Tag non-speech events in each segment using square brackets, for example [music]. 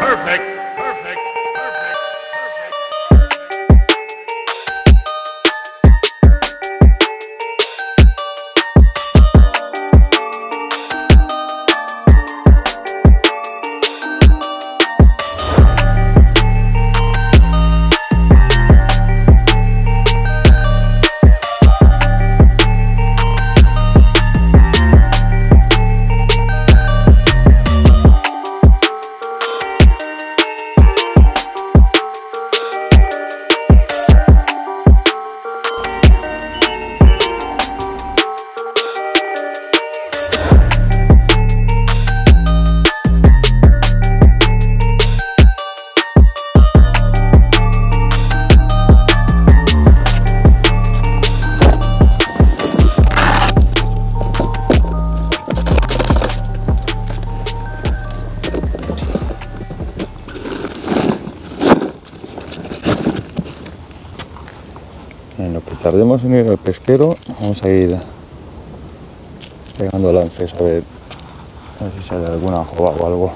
Perfect. Tardemos en ir al pesquero, vamos a ir pegando lances a ver, a ver si sale alguna jova o algo.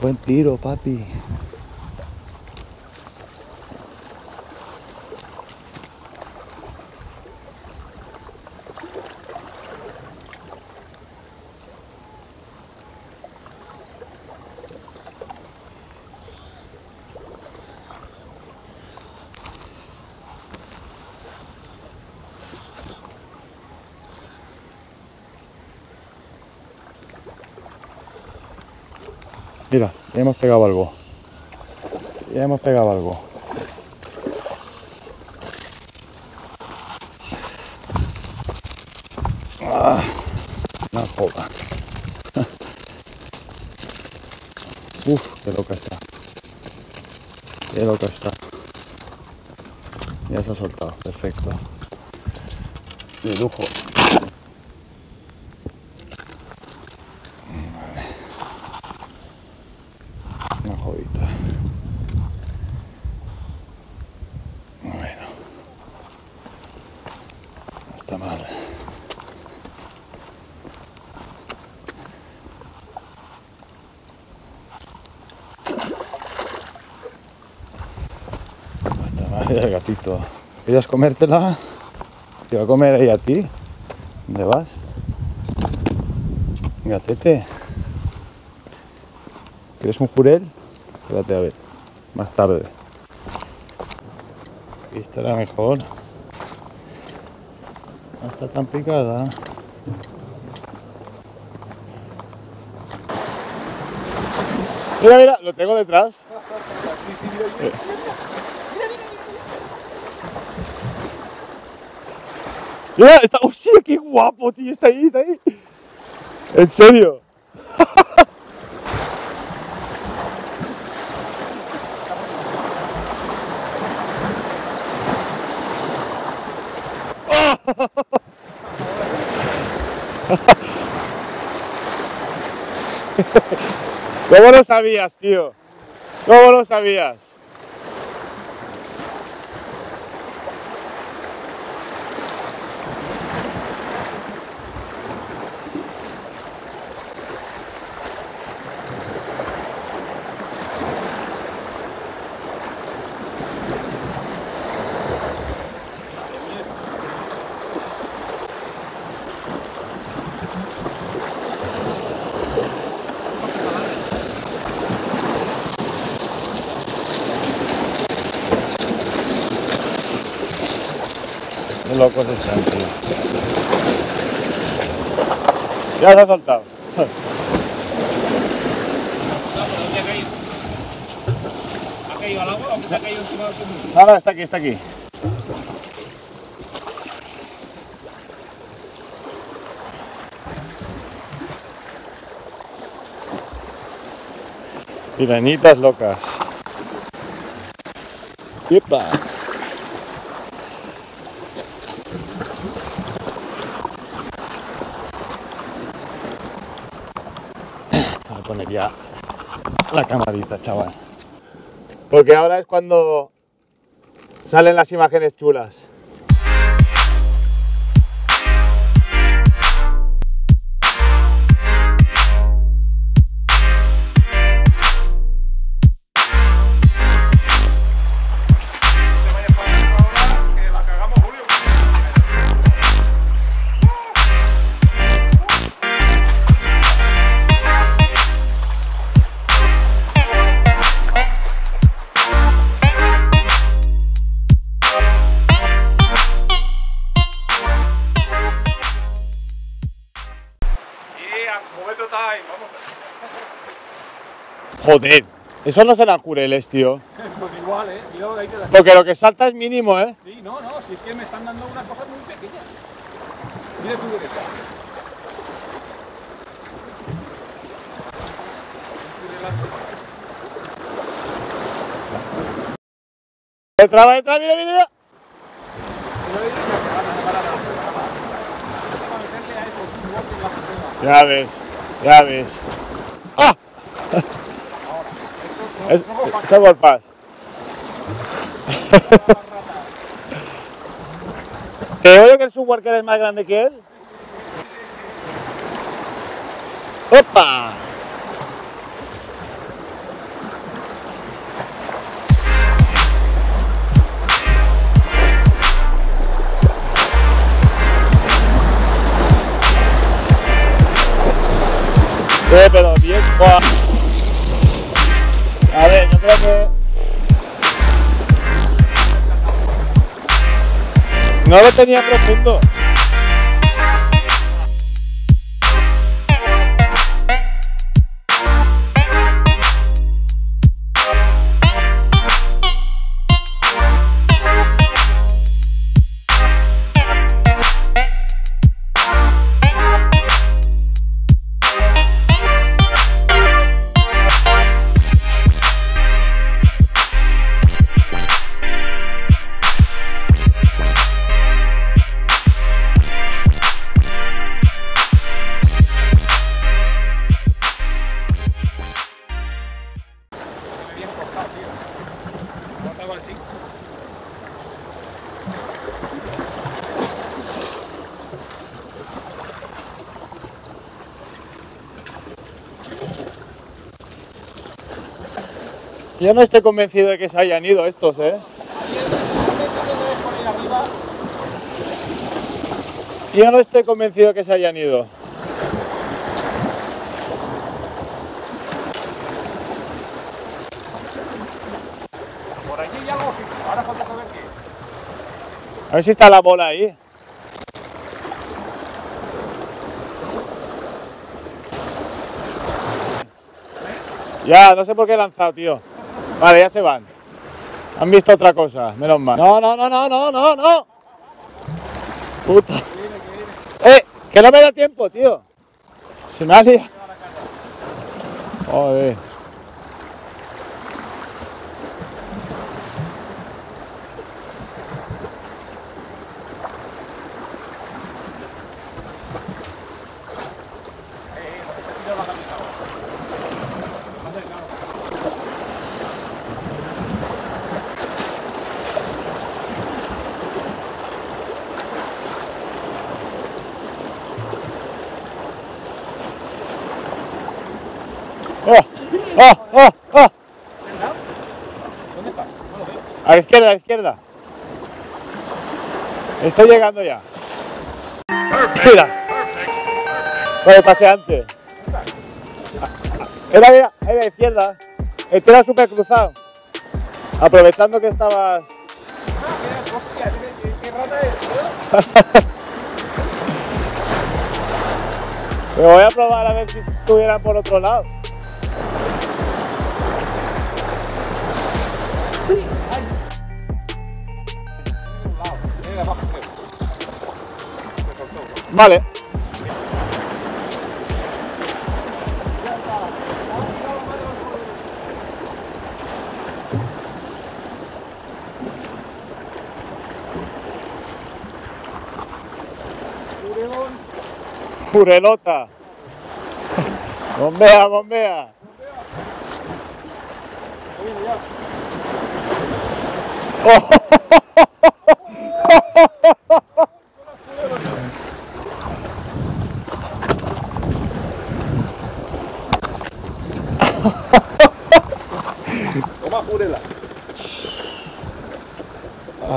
Buen tiro, papi. Mira, ya hemos pegado algo. Ya hemos pegado algo. Ah, no joda. [laughs] Uf, qué loca está. Qué loca está. Ya se ha soltado, perfecto. De lujo. Una jodita. Bueno. No está mal. No el gatito. ¿Querías comértela? Te va a comer ella a ti. ¿Dónde vas? Gatete. ¿Quieres un jurel? Espérate a ver. Más tarde. Aquí estará mejor. No está tan picada. Mira, mira, lo tengo detrás. [laughs] Mira, está. ¡Hostia, qué guapo, tío! Está ahí, está ahí. En serio. [laughs] ¿Cómo lo sabías, tío? ¿Cómo lo sabías? Qué están, tío. Ya se ha saltado. ¿Ha caído al agua o se ha caído encima del camión? Nada, está aquí, está aquí. Piranitas locas. ¡Yepa! Poner ya la camarita, chaval. Porque ahora es cuando salen las imágenes chulas. Joder, eso no serán jureles, tío. Pues igual, eh. Cuidado que hay que dar. Porque lo que salta es mínimo, ¿eh? Sí, no, no, si es que me están dando una cosa muy pequeña. Mira tu derecha. Detrás, detrás, mira, mira, mira. Ya ves, ya ves. ¡Ah! Es, son golpas. [laughs] ¿Te oye que el subworker es más grande que él? ¡Opa! Pero bien. A ver, yo creo que. No lo tenía profundo. Yo no estoy convencido de que se hayan ido estos, ¿eh? Yo no estoy convencido de que se hayan ido. Por allí hay algo, ahora falta saber qué. A ver si está la bola ahí. Ya, no sé por qué he lanzado, tío. Vale, ya se van. Han visto otra cosa, menos mal. No, no, no, no, no, no, no. Puta. Eh, que no me da tiempo, tío. Se me ha liado. Joder. A la izquierda, a la izquierda. Estoy llegando ya. Mira, vale, pasé antes. Era, era, ahí a la izquierda. Este era súper cruzado. Aprovechando que estabas. [laughs] Me voy a probar a ver si estuvieran por otro lado. Vale. Jurelota. Bombea, bombea. Toma,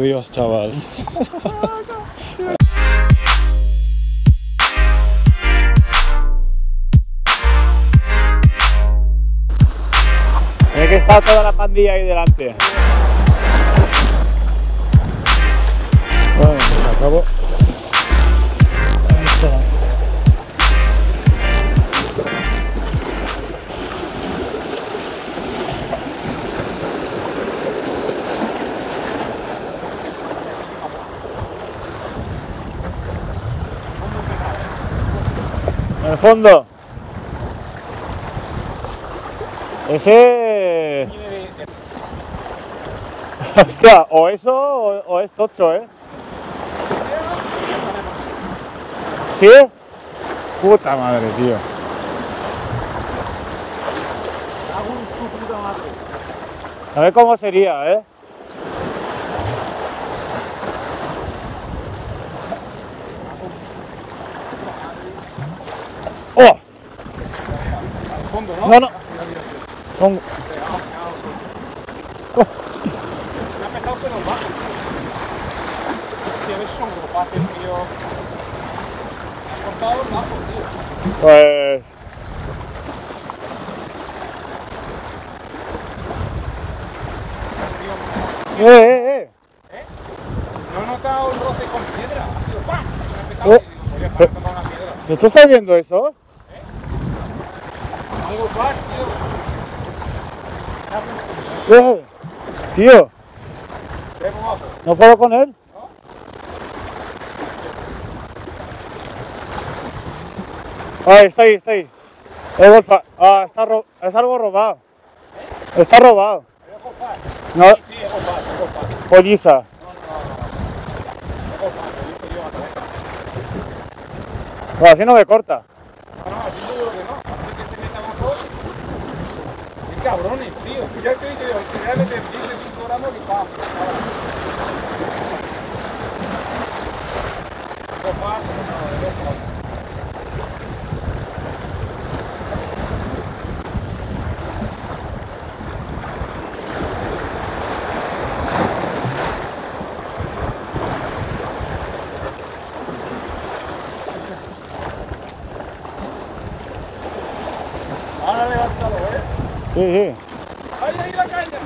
Adiós, chaval. Tiene que estar toda la pandilla ahí delante. Bueno, pues acabo. En el fondo. Ese. [laughs] Hostia, o eso o, o es tocho, ¿eh? ¿Sí? Puta madre, tío. A ver cómo sería, ¿eh? ¡Oh! Fondo, ¿no? No, no. Son... Me ha empezado pero va. Sí, a ver si son como fácil, tío. Me ha cortado el bajo, tío. Pues... ¡Eh, eh, eh! No he notado el roce con piedra. Ha ¡pam! Me ha Oh. podría estar tocando una piedra. ¿No ¿Tú estás viendo eso? Más, tío. Eh. ¿no puedo con él? Ah, está ahí, está ahí. Eh, Wolfa. Ah, está ro- es algo robado. Está robado. Es. No, Sí, es golfar, es golfar. polliza. Es golfar, lo he visto yo a través. No, así no me corta. No, no, así que no. Así que se mete abajo. Qué cabrones, tío. Ya te he dicho yo, al final le metí de 5 gramos y pam. Golfar, no, es golfar. Ahora levántalo, ¿eh? Sí, sí. ¡Ahí, ahí la caña!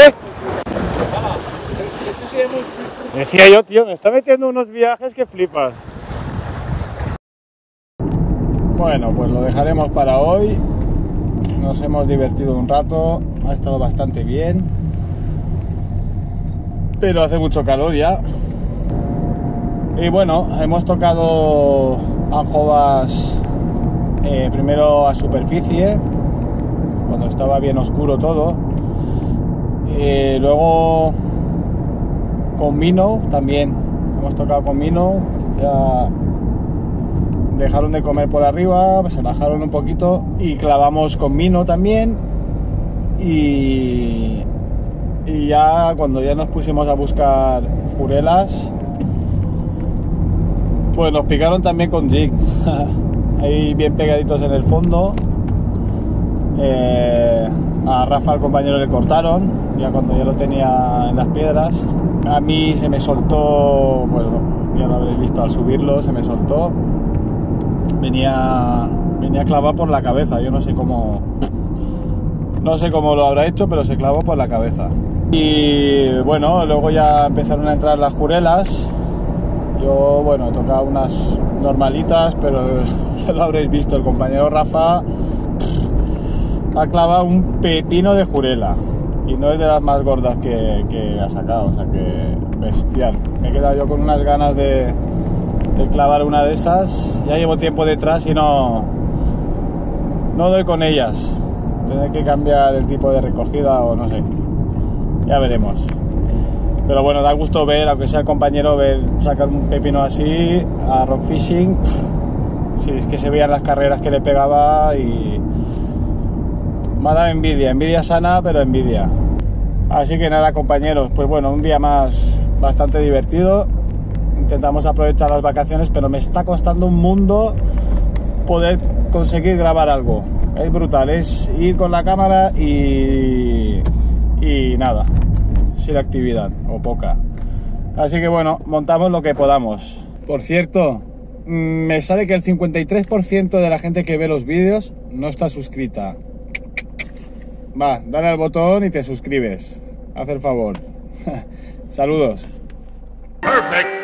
¡Eh! Muy... Decía yo, tío, me está metiendo unos viajes que flipas. Bueno, pues lo dejaremos para hoy. Nos hemos divertido un rato, ha estado bastante bien. Pero hace mucho calor ya. Y bueno, hemos tocado anjovas eh, primero a superficie, cuando estaba bien oscuro todo. Eh, luego con vino también. Hemos tocado con vino. Ya dejaron de comer por arriba, se bajaron un poquito y clavamos con vino también. Y, y ya cuando ya nos pusimos a buscar jurelas, pues nos picaron también con jig. [laughs] Ahí bien pegaditos en el fondo. Eh, a Rafa, el compañero, le cortaron, ya cuando ya lo tenía en las piedras. A mí se me soltó, bueno, ya lo habréis visto al subirlo, se me soltó. Venía, venía clavado por la cabeza, yo no sé cómo, no sé cómo lo habrá hecho, pero se clavó por la cabeza. Y bueno, luego ya empezaron a entrar las jurelas. Yo, bueno, he tocado unas normalitas, pero [laughs] ya lo habréis visto, el compañero Rafa ha clavado un pepino de jurela y no es de las más gordas que, ha sacado, o sea que bestial. Me he quedado yo con unas ganas de, de clavar una de esas. Ya llevo tiempo detrás y no, no doy con ellas. Tendré que cambiar el tipo de recogida o no sé. Ya veremos. Pero bueno, da gusto ver, aunque sea el compañero, ver sacar un pepino así a Rock Fishing. Sí, es que se veían las carreras que le pegaba y. Me ha dado envidia, envidia sana, pero envidia. Así que nada, compañeros, pues bueno, un día más bastante divertido. Intentamos aprovechar las vacaciones, pero me está costando un mundo poder conseguir grabar algo. Es brutal, es ir con la cámara y, y nada, sin actividad o poca. Así que bueno, montamos lo que podamos. Por cierto, mm, me sale que el 53% de la gente que ve los vídeos no está suscrita. Va, dale al botón y te suscribes. Haz el favor. [laughs] Saludos. Perfect.